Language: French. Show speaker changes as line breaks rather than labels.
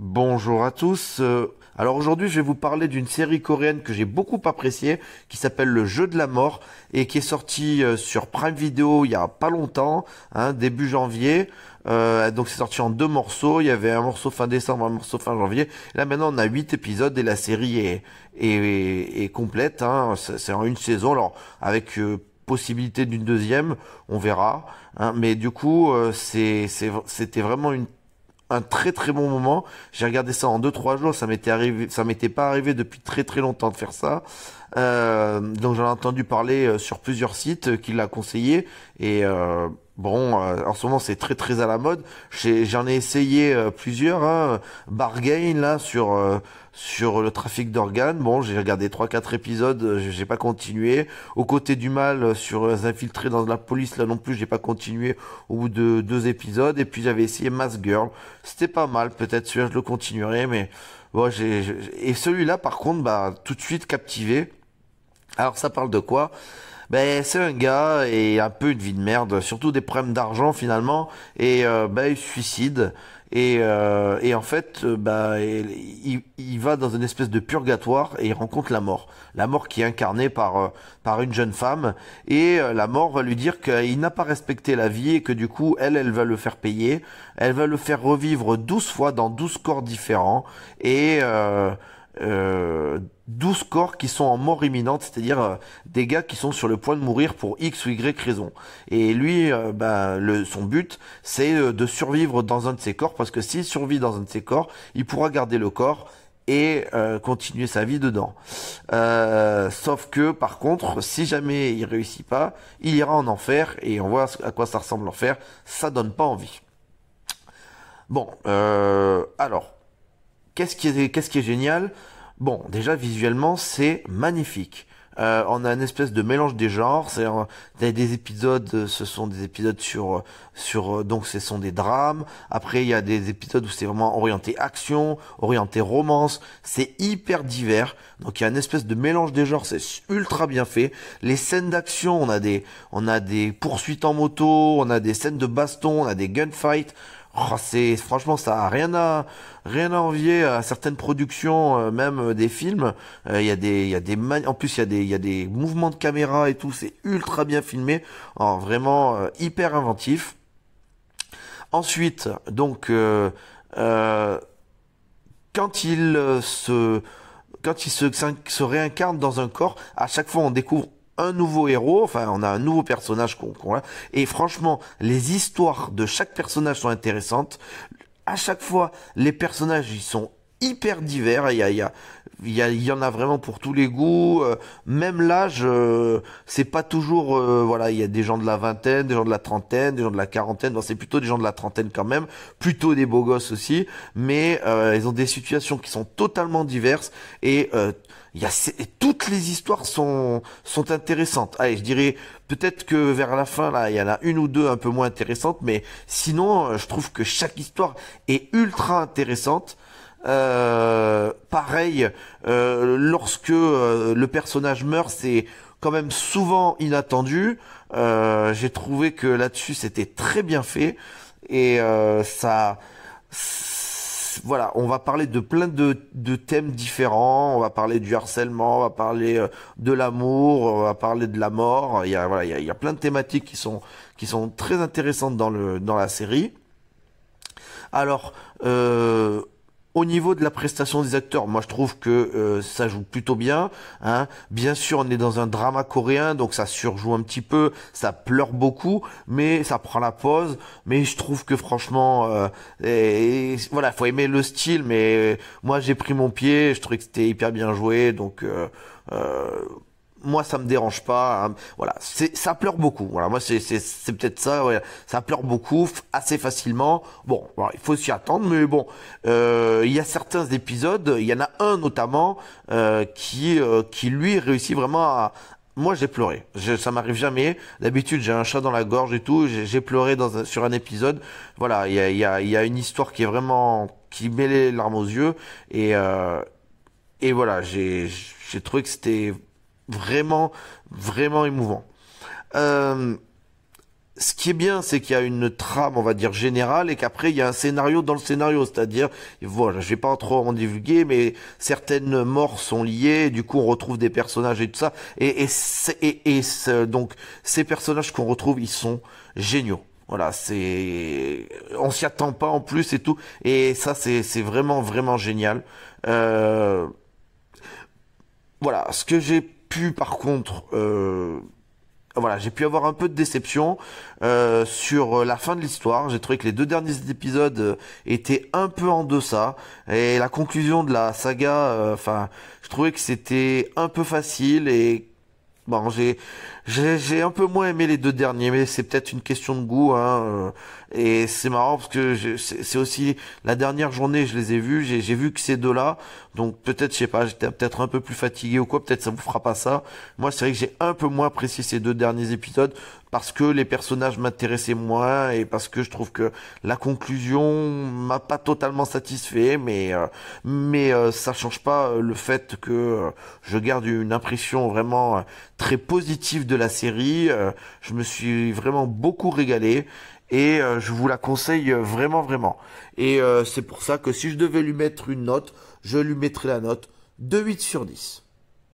Bonjour à tous. Euh, alors aujourd'hui, je vais vous parler d'une série coréenne que j'ai beaucoup appréciée, qui s'appelle Le Jeu de la Mort et qui est sortie euh, sur Prime Video il y a pas longtemps, hein, début janvier. Euh, donc c'est sorti en deux morceaux. Il y avait un morceau fin décembre, un morceau fin janvier. Là maintenant, on a huit épisodes et la série est est, est complète. Hein. C'est en une saison, alors avec possibilité d'une deuxième, on verra. Hein. Mais du coup, c'est c'était vraiment une un très très bon moment. J'ai regardé ça en 2-3 jours, ça m'était arrivé, ça m'était pas arrivé depuis très très longtemps de faire ça. Euh, donc j'en ai entendu parler euh, sur plusieurs sites euh, qui l'a conseillé et euh, bon en ce moment c'est très très à la mode. J'en ai, essayé plusieurs hein. bargain là sur sur le trafic d'organes. Bon j'ai regardé trois quatre épisodes j'ai pas continué. Aux côtés du mal sur les infiltrés dans la police là non plus j'ai pas continué au bout de deux épisodes. Et puis j'avais essayé Mass Girl. C'était pas mal. Peut-être celui-là je le continuerai mais bon et celui-là par contre bah tout de suite captivé. Alors ça parle de quoi? Ben c'est un gars et un peu une vie de merde, surtout des problèmes d'argent finalement, et euh, ben il suicide. Et, euh, et en fait, bah, il, va dans une espèce de purgatoire et il rencontre la mort. La mort qui est incarnée par, euh, par une jeune femme. Et la mort va lui dire qu'il n'a pas respecté la vie et que du coup, elle, elle va le faire payer. Elle va le faire revivre douze fois dans douze corps différents. Et... euh, 12 corps qui sont en mort imminente, c'est-à-dire euh, des gars qui sont sur le point de mourir pour X ou Y raison. Et lui, euh, le, son but, c'est euh, de survivre dans un de ses corps, parce que s'il survit dans un de ses corps, il pourra garder le corps et continuer sa vie dedans. sauf que, par contre, si jamais il réussit pas, il ira en enfer, et on voit à quoi ça ressemble l'enfer, ça donne pas envie. Bon, alors, qu'est-ce qui est, qui est génial? Bon, déjà visuellement, c'est magnifique. Euh, on a une espèce de mélange des genres. C'est des épisodes, ce sont des épisodes sur sur donc ce sont des drames. Après il y a des épisodes où c'est vraiment orienté action, orienté romance. C'est hyper divers. Donc il y a une espèce de mélange des genres. C'est ultra bien fait. Les scènes d'action, on a des on a des poursuites en moto, on a des scènes de baston, on a des gunfights. Oh, c'est franchement ça a rien à rien à envier à certaines productions euh, même euh, des films. Euh, il y a des il y a des en plus il y a des il y a des mouvements de caméra et tout c'est ultra bien filmé. Vraiment hyper inventif. Ensuite donc quand il se quand il se réincarne dans un corps à chaque fois on découvre un nouveau héros, enfin on a un nouveau personnage qu'on a. Et franchement, les histoires de chaque personnage sont intéressantes. À chaque fois, les personnages ils sont hyper divers. Il y a, il y a, il y, il y en a vraiment pour tous les goûts. Euh, même l'âge, euh, c'est pas toujours, euh, voilà, il y a des gens de la vingtaine, des gens de la trentaine, des gens de la quarantaine. Bon, c'est plutôt des gens de la trentaine quand même, plutôt des beaux gosses aussi. Mais ils ont des situations qui sont totalement diverses et il y a toutes les histoires sont sont intéressantes. Allez, je dirais peut-être que vers la fin là, il y en a une ou deux un peu moins intéressantes, mais sinon, je trouve que chaque histoire est ultra intéressante. Euh, pareil, euh, lorsque euh, le personnage meurt, c'est quand même souvent inattendu. J'ai trouvé que là-dessus c'était très bien fait et ça voilà, on va parler de plein de, thèmes différents. On va parler du harcèlement, on va parler de l'amour, on va parler de la mort. Il y a voilà, il y a, plein de thématiques qui sont très intéressantes dans dans la série. Alors, euh, au niveau de la prestation des acteurs, moi je trouve que euh, ça joue plutôt bien. Hein. Bien sûr, on est dans un drama coréen, donc ça surjoue un petit peu, ça pleure beaucoup, mais ça prend la pause. Mais je trouve que franchement, euh, et, voilà, faut aimer le style. Mais moi j'ai pris mon pied, je trouvais que c'était hyper bien joué, donc. Euh, moi ça me dérange pas hein. voilà. C'est ça pleure beaucoup. Voilà. Moi c'est c'est c'est peut-être ça ça pleure beaucoup assez facilement. Bon il faut s'y attendre mais bon euh, il y a certains épisodes il y en a un notamment euh, qui euh, qui lui réussit vraiment à moi j'ai pleuré. Je, ça m'arrive jamais. D'habitude j'ai un chat dans la gorge et tout. J'ai pleuré dans sur un épisode. Voilà il y a il y a il y a une histoire qui est vraiment qui met les larmes aux yeux. Et euh, et voilà j'ai j'ai trouvé que c'était vraiment, vraiment émouvant. Euh, ce qui est bien, c'est qu'il y a une trame, on va dire générale, et qu'après il y a un scénario dans le scénario, c'est-à-dire, voilà, je vais pas trop en divulguer, mais certaines morts sont liées, du coup on retrouve des personnages et tout ça, et et, et, donc ces personnages qu'on retrouve, ils sont géniaux. Voilà, c'est, on s'y attend pas en plus et tout, et ça c'est c'est vraiment vraiment génial. Euh... Voilà, ce que j'ai pu par contre euh, voilà, j'ai pu avoir un peu de déception euh, sur la fin de l'histoire. J'ai trouvé que les deux derniers épisodes euh, étaient un peu en deçà et la conclusion de la saga, enfin, je trouvais que c'était un peu facile et bon, j'ai j'ai un peu moins aimé les deux derniers, mais c'est peut-être une question de goût. Hein, euh, et c'est marrant parce que c'est aussi la dernière journée, je les ai vus, j'ai vu que ces deux-là. Donc peut-être, je sais pas, j'étais peut-être un peu plus fatigué ou quoi. Peut-être ça vous fera pas ça. Moi, c'est vrai que j'ai un peu moins apprécié ces deux derniers épisodes parce que les personnages m'intéressaient moins et parce que je trouve que la conclusion m'a pas totalement satisfait. Mais euh, mais euh, ça change pas le fait que je garde une impression vraiment très positive de la série. Euh, je me suis vraiment beaucoup régalé et euh, je vous la conseille vraiment vraiment. Et euh, c'est pour ça que si je devais lui mettre une note, je lui mettrais la note de 8 sur 10.